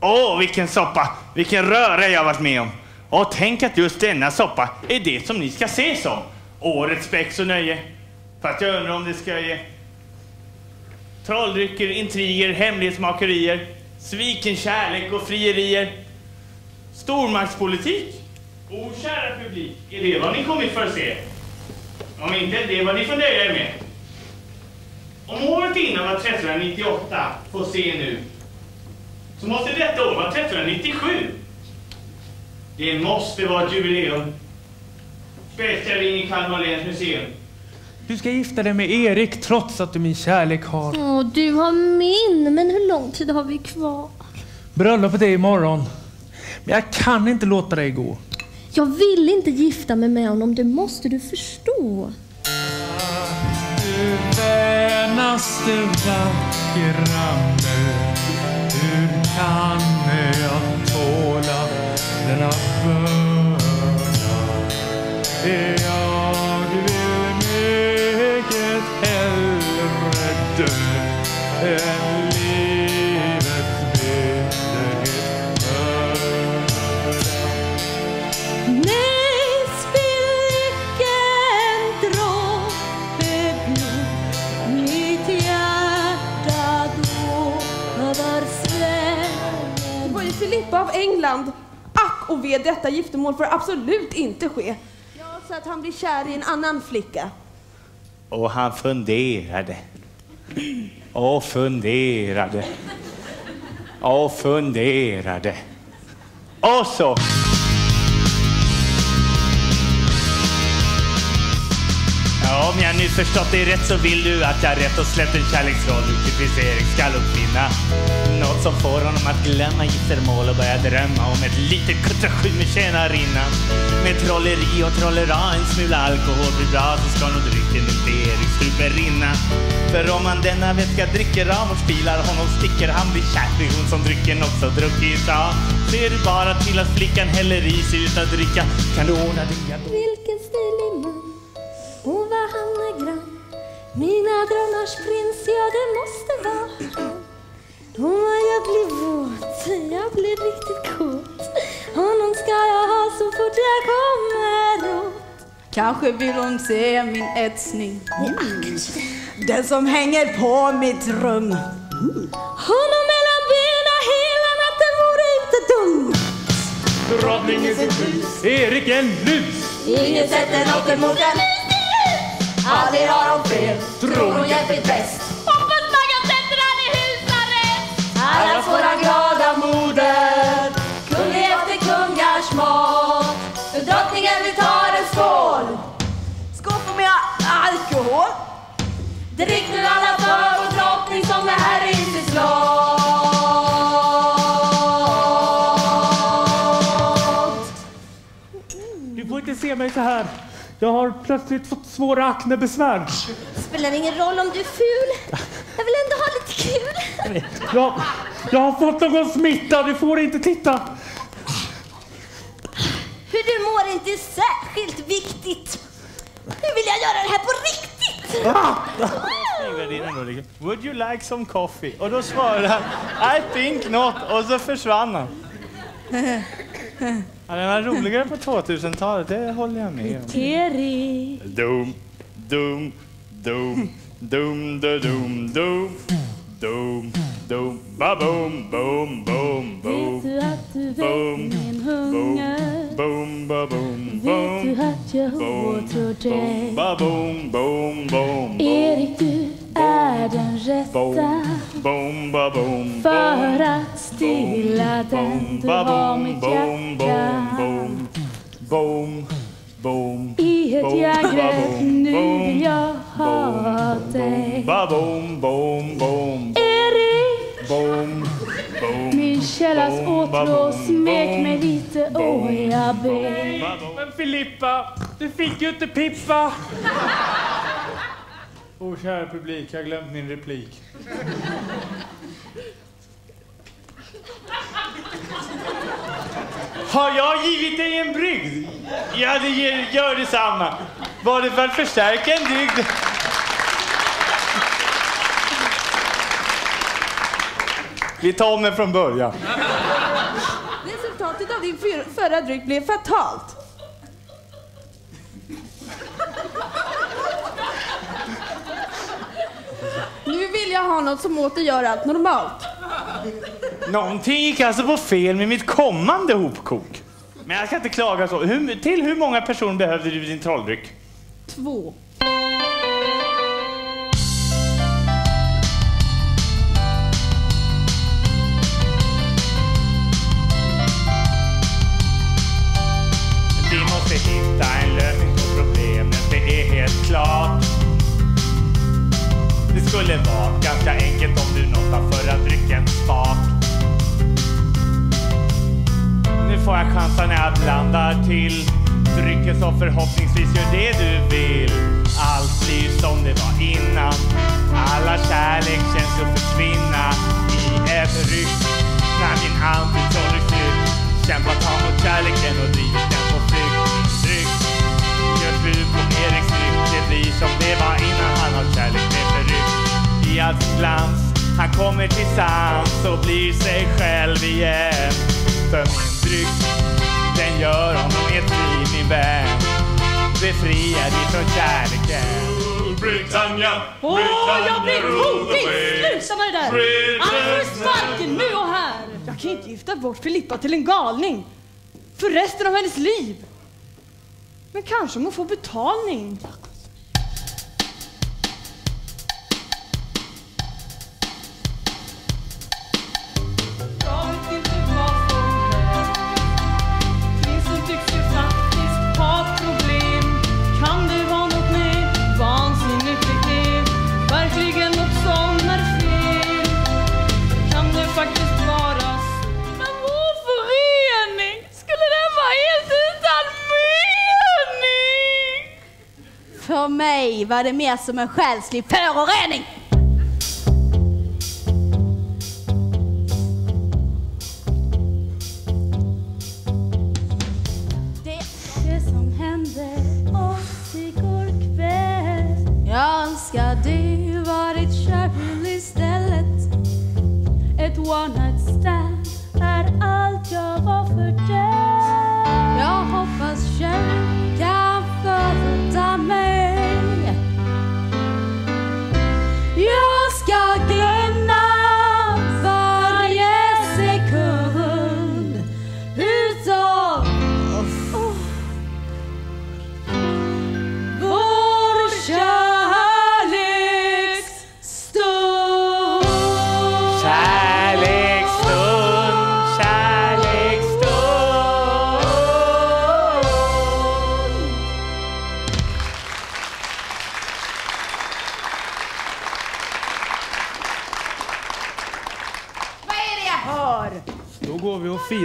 Åh, vilken soppa! Vilken röra jag varit med om! Och tänk att just denna soppa är det som ni ska se som årets spex och nöje. Fast jag undrar om det ska ge trolldrycker, intriger, hemlighetsmakerier, sviken kärlek och frierier. Stormaktspolitik? O kära publik, är det vad ni kommit för att se? Om inte är det vad ni får nöja er med. Om året innan var 1398, får se nu, så måste detta år vara 1397. Det måste vara ett jubileum. Spetsar in i Kalmar läns museum. Du ska gifta dig med Erik trots att du min kärlek har. Åh, du har min, men hur lång tid har vi kvar? Bröllopet är imorgon. Men jag kan inte låta dig gå. Jag vill inte gifta mig med honom, det måste du förstå. Du vänaste vackra nu Hur kan jag tåla denna börda? Detta giftermål får absolut inte ske. Ja, så att han blir kär i en annan flicka. Och han funderade. Och funderade. Och funderade. Och så... om jag nu förstått dig rätt så vill du att jag rätt och slätt en kärleksroll utifrån Erik skall uppfinna. Något som får honom att glömma giftermål och börja drömma om ett litet kuttrasju med tjänarinnan. Med trolleri och trollera, en smula alkohol blir bra så ska nog drycken inte Eriks huvud rinna. För om han denna vätska dricker av och spilar honom sticker han blir kär i hon som drycken också druckit av. Ser du bara till att flickan häller i sig utan dricka kan du ordna dina Mina drömmars prins, ja det måste vara han Och jag blir våt, jag blir riktigt kåt Honom ska jag ha så fort jag kommer åt Kanske vill hon se min etsning. Den som hänger på mitt rum. Honom mellan benen hela natten vore inte dumt Drottningen sitt hus, Erik en lus. Ingen sätter något emot en. Aldrig har hon fel. Tror hon hjälpligt bäst. Hoppas Maggan sätter han i husarrest Allas våra glada moder. Kunglig efter kungars mat. Drottningen vi tar en skål. Skål för mer alkohol. Drick nu alla för vår drottning som är här i sitt slott. Du får inte se mig så här. Jag har plötsligt fått svåra aknebesvär. Spelar ingen roll om du är ful Jag vill ändå ha lite kul Jag, jag har fått någon smitta, du får inte titta. Hur du mår är inte särskilt viktigt Nu vill jag göra det här på riktigt ligger, Would you like some coffee? Och då svarar han I think not och så försvann han. Ja, den var roligare på 2000-talet, det håller jag med om. Erik Dum, dum, dum, dum, da, dum, dum, dum, dum, ba boom, boom, boom, boom, Vet du att du boom, väcker min boom, hunger boom, ba boom, Vet du boom, att jag boom, dig? ba boom, boom, boom, boom, Erik du är den rätta boom, boom, ba boom, För att stilla den du har mitt boom, boom, hjärta. boom, boom, boom, I ett ba-boom, nu boom, vill jag ha dig. ba boom, boom, boom, Erik! Boom, boom, Min källas åtrå, smek mig lite, åh jag ber. Men Filippa, du fick ju inte pippa. Åh, oh, kära publik, jag har glömt min replik. Har jag givit dig en brygd? Ja, det ger, gör detsamma. Var det för att förstärka en dygd? Vi tar om den från början. Resultatet av din förra dryck blev fatalt. Nu vill jag ha något som åter gör allt normalt. Någonting gick alltså på fel med mitt kommande hopkok. Men jag ska inte klaga så. Hur, till hur många personer behövde du din trolldryck? Två. Skulle vara ganska enkelt om du nått av förra dryckens smak. Nu får jag chansen när jag blandar till drycken som förhoppningsvis gör det du vill. Allt blir som det var innan. Alla kärlekskänslor försvinna i ett ryck. När min antitroll rycks ut. Kämpa ta mot kärleken och driv den på flykt. Dryck gör slut på Eriks glans, han kommer till sans och blir sig själv igen. För min dryck, den gör honom helt fri min vän. Befriar dig från kärleken. Britannia, Åh, jag blir tokig! Sluta med det där! Han får sparken nu och här! Jag kan inte gifta bort Filippa till en galning. För resten av hennes liv. Men kanske om hon får betalning. För mig var det mer som en själslig förorening.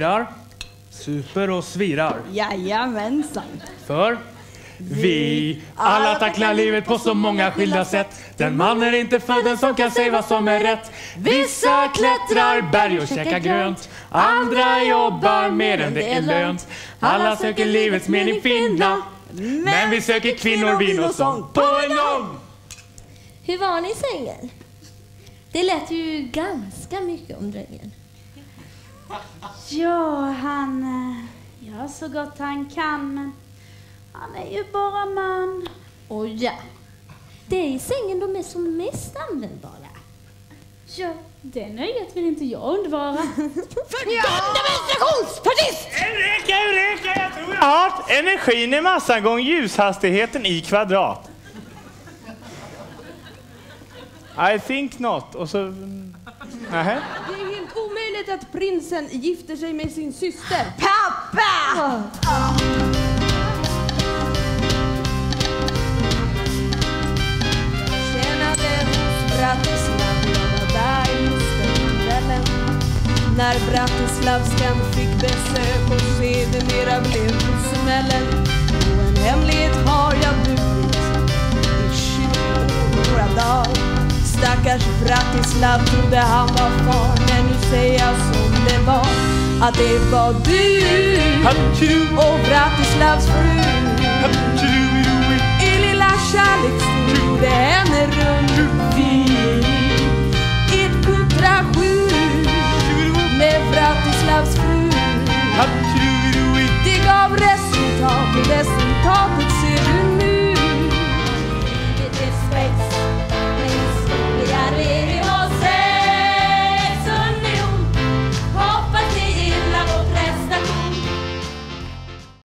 Firar, super och svirar. Jajamensan. För vi alla tacklar livet på så många skilda sätt. Den man är inte född den som kan säga vad som är rätt. Vissa klättrar berg och käkar grönt. Andra jobbar mer än det är lönt. Alla söker livets mening finna. Men vi söker kvinnor, vin och sång på en gång. Hur var ni i sängen? Det lät ju ganska mycket om drängen. Ja, han eh, gör så gott han kan, men han är ju bara man. Och ja, det är i sängen de är som mest användbara. Ja, det nöjet vill inte jag undvara. Fördömde menstruationspartist! Eureka, eureka! Jag tror jag har. Energin är massan gång ljushastigheten i kvadrat. I think not. Och så... Nähä. Det är helt omöjligt att prinsen gifter sig med sin syster. Pappa! Tjänade hos Bratislava var där just den kvällen När bratislavskan fick besök och sedermera blev på smällen Och en hemlighet har jag burit i 20 år några dagar Bratislav trodde han var far Men nu säger jag som det var Att det var du. Och Bratislavs fru i lilla kärleks